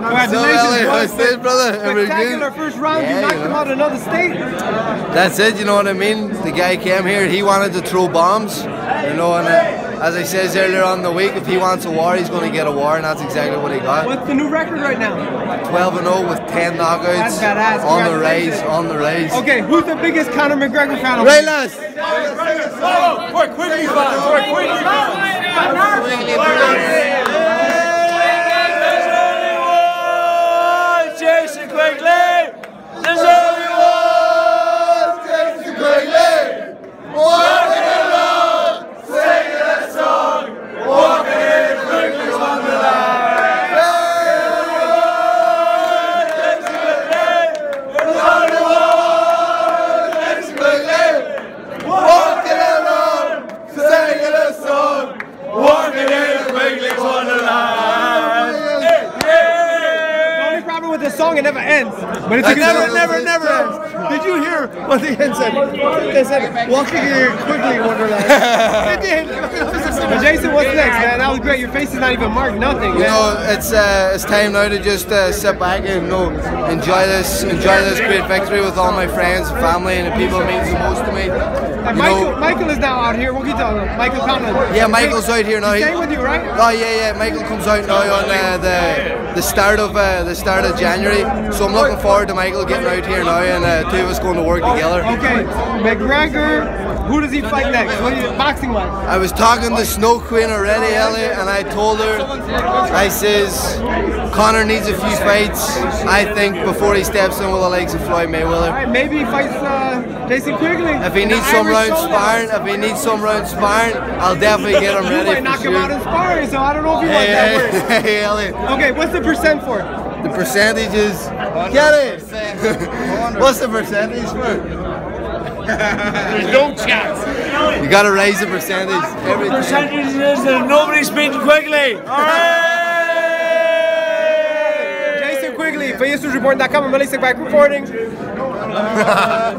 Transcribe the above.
Congratulations, How's this, brother? Spectacular first round. Yeah, you knocked you him out of another state. That's it, you know what I mean? The guy came here, he wanted to throw bombs, you know, and uh, as I says earlier on the week, if he wants a war, he's going to get a war, and that's exactly what he got. What's the new record right now? 12 and 0 with 10 knockouts. That's badass. On the rise, on the rise. Okay, who's the biggest Conor McGregor fan? Right, lads! For Quigley fans, for it never ends. But it's a It good never, never, never ends. Did you hear what the end said? They said, walking here Quigley, Wonderland. it did. But Jason, what's next, man? That was great. Your face is not even marked, nothing, You man. know, it's uh, it's time now to just uh, sit back and you know, enjoy this enjoy this great victory with all my friends, and family, and the people it means the most to me. And You Michael, know, Michael is now out here. What can you tell him? Michael Conlon. yeah, Michael's out here now. He's He- staying with you, right? Oh yeah, yeah. Michael comes out now on uh, the the start of uh, the start of January. So I'm looking forward to Michael getting out here now and uh, two of us going to work together. Okay, McGregor. Who does he fight next? What do you, boxing wise? I was talking to Snow Queen already, Elliot, and I told her, I says, Conor needs a few fights, I think, before he steps in with the legs of Floyd Mayweather. right, maybe he fights uh, Jason Quigley. If he needs some Irish round sparring, if he needs some round sparring, I'll definitely get him ready. You might knock sure. him out in sparring, so I don't know if you want that Hey, word. hey, hey, Elliot. Okay, what's the percent for it? The percentage is, get it? What's the percentage for? There's no chance. You gotta raise the percentage every time. Percentage is that nobody's beating Quigley. Jason Quigley, for ESNewsReport.com, I'm Melissa back reporting.